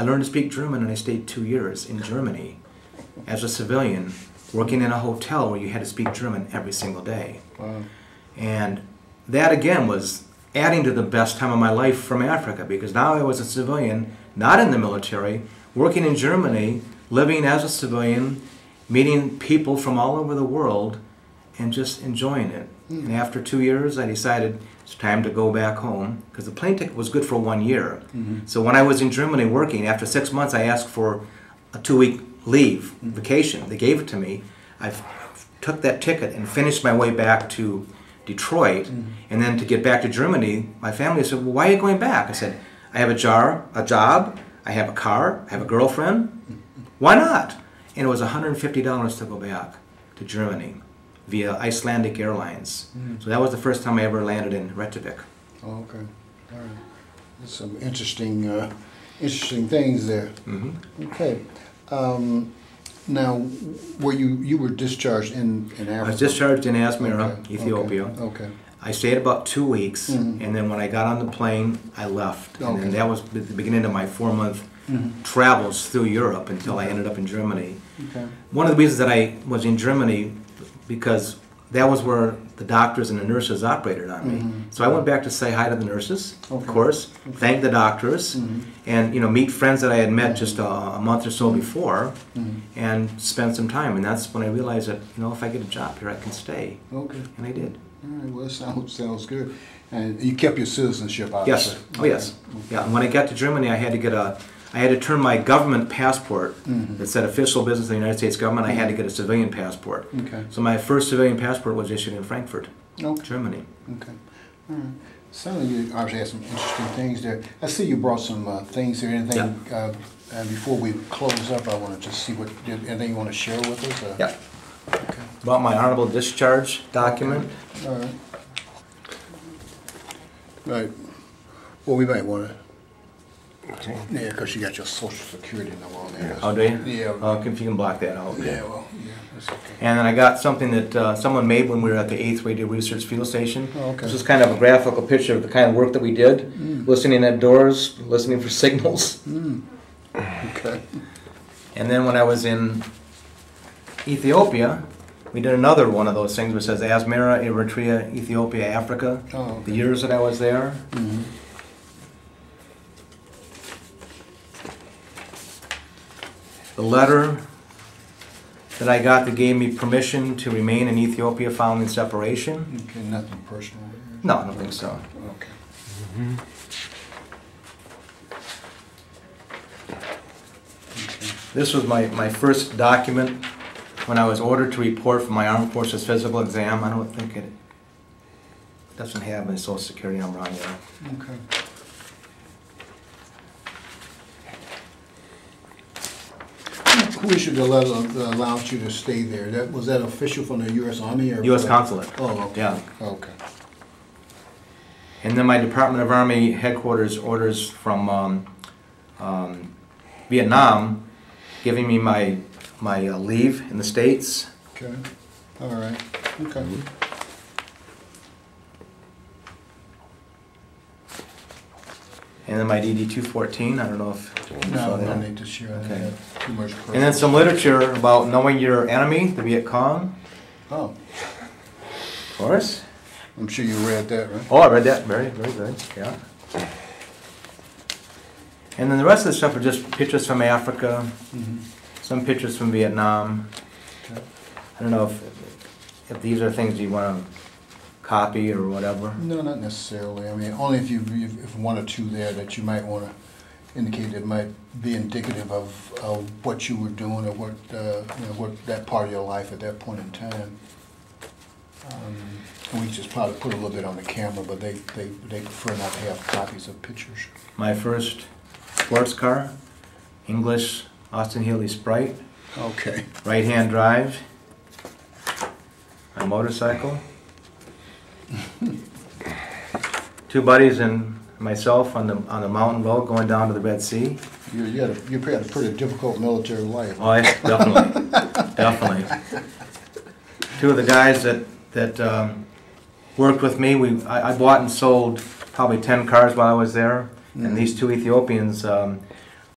I learned to speak German and I stayed two years in Germany as a civilian, working in a hotel where you had to speak German every single day. Wow. And that again was adding to the best time of my life from Africa because now I was a civilian, not in the military, working in Germany, living as a civilian, meeting people from all over the world, and just enjoying it. Hmm. And after two years, I decided it's time to go back home because the plane ticket was good for one year. Mm-hmm. So when I was in Germany working, after six months, I asked for a two week leave, mm-hmm. vacation. They gave it to me. I took that ticket and finished my way back to Detroit. Mm-hmm. And then to get back to Germany, my family said, Well, why are you going back? I said, I have a jar, a job, I have a car, I have a girlfriend. Why not? And it was $150 to go back to Germany via Icelandic Airlines. So that was the first time I ever landed in Reykjavik. Oh, okay. All right. There's some interesting, uh, interesting things there. hmm Okay. Um, now, were you, you were discharged in, in Africa? I was discharged in Asmara, Okay, Ethiopia. Okay. okay. I stayed about two weeks, Mhm. and then when I got on the plane, I left. And then that was the the beginning of my four month Mhm. travels through Europe until I ended up in Germany. Okay. One of the reasons that I was in Germany because that was where the doctors and the nurses operated on me. Mhm. So I went back to say hi to the nurses, of Okay. course, thank the doctors, Mhm. and you know meet friends that I had met just a, a month or so before, Mhm. and spend some time. And that's when I realized that you know if I get a job here, I can stay, Okay. and I did. All right, well, that sounds, sounds good. And you kept your citizenship, obviously? Yes. Oh yes. Yeah. And when I got to Germany, I had to get a. I had to turn my government passport Mhm. that said official business of the United States government. I had to get a civilian passport. Okay. So my first civilian passport was issued in Frankfurt, Okay. Germany. Okay. All right. Like you obviously had some interesting things there. I see you brought some uh, things there. Anything? Uh, and before we close up, I want to just see what anything you want to share with us. Uh, Yeah. Okay. About my honorable discharge document. All right. Right. Well, we might want to. Yeah, because you got your social security number on there. Oh, do you? Yeah. Uh, if you can block that out. Yeah. Well. Yeah. That's okay. And then I got something that uh, someone made when we were at the Eighth Radio Research Field Station. Oh, okay. This is kind of a graphical picture of the kind of work that we did, Mm. listening at doors, listening for signals. Mm. Okay. And then when I was in Ethiopia, we did another one of those things which says Asmara, Eritrea, Ethiopia, Africa. Oh. The years that I was there. Mhm. The letter that I got that gave me permission to remain in Ethiopia following separation. Okay. Nothing personal. No, I don't think so. Okay. This was my, my first document when I was ordered to report for my Armed Forces physical exam. I don't think it doesn't have my social security number on there. Okay. Who issued the letter that allowed you to stay there? That, was that official from the US Army or? U.S. consulate. Oh, okay. Yeah. Okay. And then my Department of Army headquarters orders from um, um, Vietnam giving me my, my uh, leave in the States. Okay. All right. Okay. And then my DD 214, I don't know if you saw No, that. need to share Okay. that. Too much And then some literature about knowing your enemy, the Viet Cong, Oh, of course. I'm sure you read that, right? Oh, I read that. Very, very good. Yeah. And then the rest of the stuff are just pictures from Africa, Mhm. some pictures from Vietnam. I don't know if if these are things you want to copy or whatever. No, not necessarily. I mean, only if you, if one or two there that you might want to indicate that might be indicative of, of what you were doing or what, uh, you know, what that part of your life at that point in time. Um, and we just probably put a little bit on the camera, but they, they, they prefer not to have copies of pictures. My first sports car, English Austin Healey Sprite, Okay. right-hand drive. My motorcycle. Two buddies and myself on the on the mountain road going down to the Red Sea. You, you had a, you had a pretty difficult military life. Oh, yeah, definitely, definitely. Two of the guys that that um, worked with me, we I, I bought and sold probably ten cars while I was there, and these two Ethiopians um,